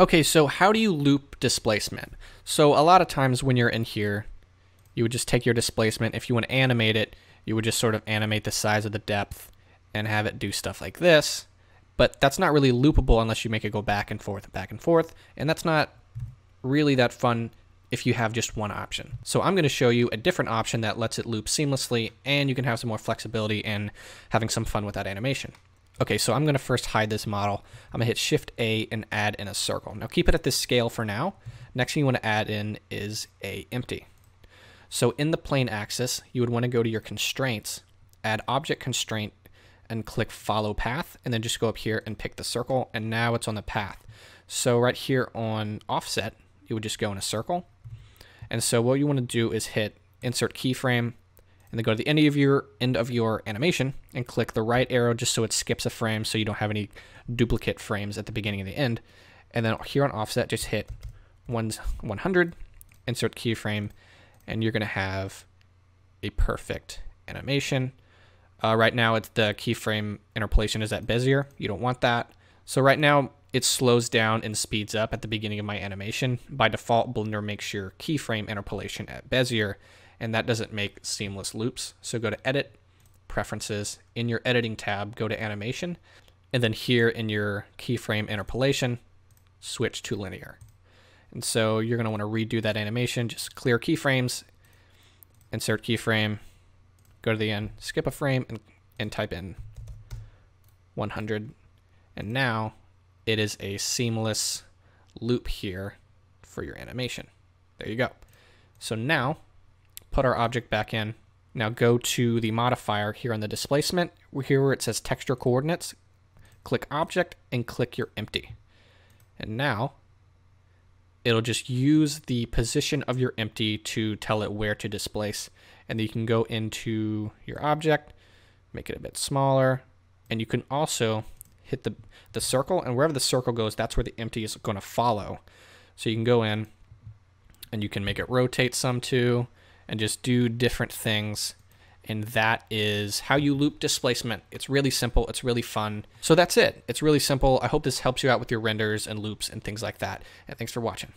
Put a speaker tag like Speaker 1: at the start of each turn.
Speaker 1: Okay, so how do you loop displacement? So a lot of times when you're in here, you would just take your displacement. If you want to animate it, you would just sort of animate the size of the depth and have it do stuff like this. But that's not really loopable unless you make it go back and forth, back and forth. And that's not really that fun if you have just one option. So I'm going to show you a different option that lets it loop seamlessly and you can have some more flexibility in having some fun with that animation. Okay, so I'm to first hide this model. I'm to hit Shift A and add in a circle. Now keep it at this scale for now. Next thing you want to add in is a empty. So in the plane axis, you would want to go to your constraints, add object constraint, and click follow path, and then just go up here and pick the circle, and now it's on the path. So right here on offset, you would just go in a circle. And so what you want to do is hit insert keyframe, and then go to the end of your end of your animation and click the right arrow just so it skips a frame so you don't have any duplicate frames at the beginning and the end. And then here on offset, just hit 100, insert keyframe, and you're going to have a perfect animation. Uh, right now, it's the keyframe interpolation is at Bezier. You don't want that. So right now, it slows down and speeds up at the beginning of my animation. By default, Blender makes your keyframe interpolation at Bezier, and that doesn't make seamless loops. So go to Edit, Preferences. In your Editing tab, go to Animation, and then here in your keyframe interpolation, switch to linear. And so you're going to want to redo that animation. Just clear keyframes, insert keyframe, go to the end, skip a frame, and, and type in 100. And now it is a seamless loop here for your animation. There you go. So now put our object back in. Now go to the modifier here on the displacement, here where it says texture coordinates, click object and click your empty. And now it'll just use the position of your empty to tell it where to displace. And then you can go into your object, make it a bit smaller, and you can also hit the, the circle, and wherever the circle goes, that's where the empty is going to follow. So you can go in, and you can make it rotate some too, and just do different things. And that is how you loop displacement. It's really simple. It's really fun. So that's it. It's really simple. I hope this helps you out with your renders and loops and things like that. And thanks for watching.